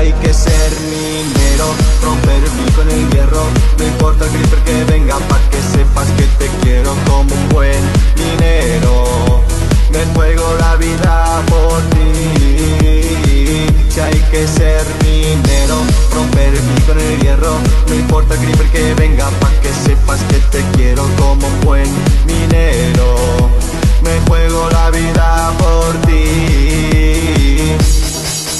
hay que ser minero Romper el fil con el hierro. No importa el creeper que venga Pa' que sepas que te quiero como un buen minero. Me juego la vida por ti. Si hay que ser minero Romper el fil con el hierro. No importa el creeper que venga Pa' que sepas que te quiero como un buen minero. Me juego la vida